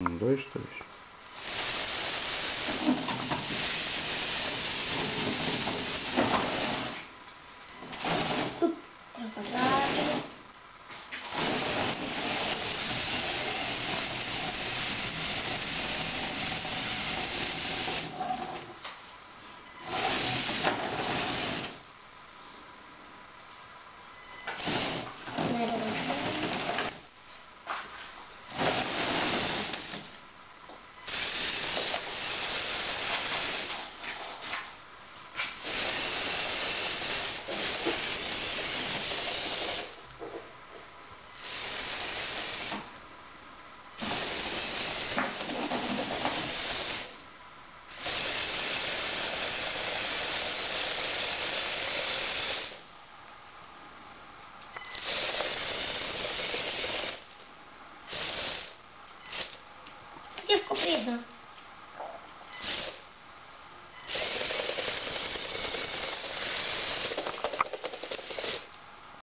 Ну, Давай что еще? presa.